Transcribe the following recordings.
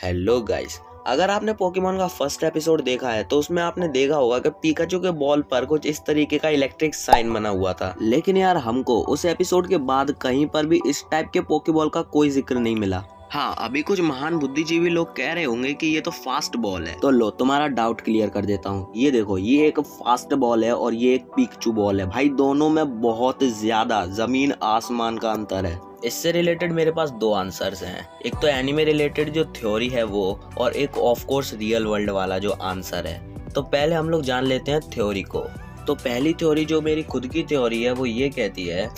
Hello guys अगर आपने Pokemon का फ़र्स्ट एपिसोड देखा है तो उसमें आपने देखा होगा कि पिकाचू के बॉल पर कुछ इस तरीके का इलेक्ट्रिक साइन बना हुआ था। लेकिन यार, हमको उस एपिसोड के बाद कहीं पर भी इस टाइप के पोकेबॉल का कोई ज़िक्र नहीं मिला। हाँ अभी कुछ महान बुद्धिजीवी लोग कह रहे होंगे कि ये तो फास्ट बॉल है। तो लो, तुम्हारा डाउट क्लियर कर देता हूँ। ये देखो, ये एक फास्ट बॉल है और ये एक पिकचू बॉल है। भाई, दोनों में बहुत ज़्यादा ज़मीन आसमान का अंतर है। इससे रिलेटेड मेरे पास दो आंसर्स हैं। एक तो एनिमे रिलेटेड जो थ्योरी है वो, और एक ऑफ़ कोर्स रियल वर्ल्ड वाला जो आंसर है। तो पहले हम लोग जान लेते हैं थ्योरी को। तो पहली थ्योरी जो मेरी खुद की थ्योरी है, वो ये कहती है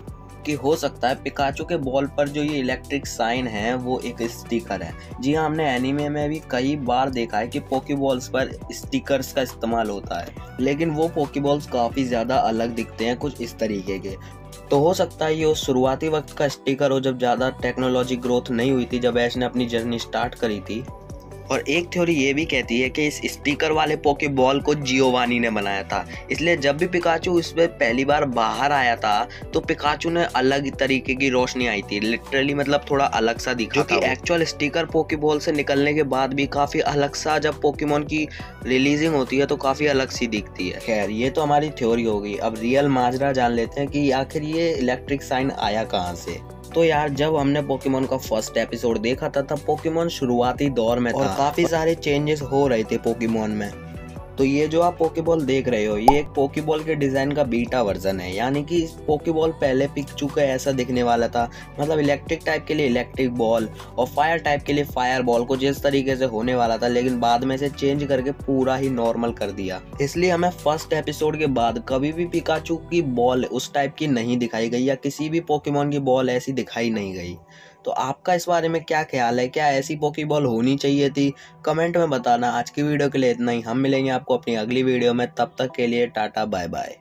कि हो सकता है पिकाचू के बॉल पर जो ये इलेक्ट्रिक साइन है, वो एक स्टिकर है। जी हाँ हमने एनीमे में भी कई बार देखा है कि पोकीबॉल्स पर स्टिकर्स का इस्तेमाल होता है। लेकिन वो पोकीबॉल्स काफ़ी ज़्यादा अलग दिखते हैं कुछ इस तरीके के। तो हो सकता है ये उस शुरुआती वक्त का स्टिकर हो जब ज़्यादा टेक्नोलॉजी ग्रोथ नहीं हुई थी, जब ऐश ने अपनी जर्नी स्टार्ट करी थी। और एक थ्योरी ये भी कहती है कि इस स्टिकर वाले पोके बॉल को जियोवानी ने बनाया था। इसलिए जब भी पिकाचू इसमें पहली बार बाहर आया था तो पिकाचू ने अलग तरीके की रोशनी आई थी। लिटरली मतलब थोड़ा अलग सा दिखा जो कि एक्चुअल स्टिकर पोके बॉल से निकलने के बाद भी काफ़ी अलग सा जब पोकेमोन की रिलीजिंग होती है तो काफ़ी अलग सी दिखती है। खैर ये तो हमारी थ्योरी होगी अब रियल माजरा जान लेते हैं कि आखिर ये इलेक्ट्रिक साइन आया कहाँ से? तो यार जब हमने पोकेमोन का फ़र्स्ट एपिसोड देखा था तब पोकेमोन शुरुआती दौर में था। और काफ़ी सारे चेंजेस हो रहे थे पोकेमोन में। तो ये जो आप पोकेबॉल देख रहे हो, ये एक पोकेबॉल के डिज़ाइन का बीटा वर्जन है। यानी कि पोकेबॉल पहले पिकचू का ऐसा दिखने वाला था। मतलब इलेक्ट्रिक टाइप के लिए इलेक्ट्रिक बॉल और फायर टाइप के लिए फायर बॉल को जिस तरीके से होने वाला था, लेकिन बाद में इसे चेंज करके पूरा ही नॉर्मल कर दिया। इसलिए हमें फ़र्स्ट एपिसोड के बाद कभी भी पिकाचू की बॉल उस टाइप की नहीं दिखाई गई या किसी भी पोकेमोन की बॉल ऐसी दिखाई नहीं गई। तो आपका इस बारे में क्या ख्याल है? क्या ऐसी पोकीबॉल होनी चाहिए थी? कमेंट में बताना। आज की वीडियो के लिए इतना ही। हम मिलेंगे आपको अपनी अगली वीडियो में। तब तक के लिए टाटा बाय बाय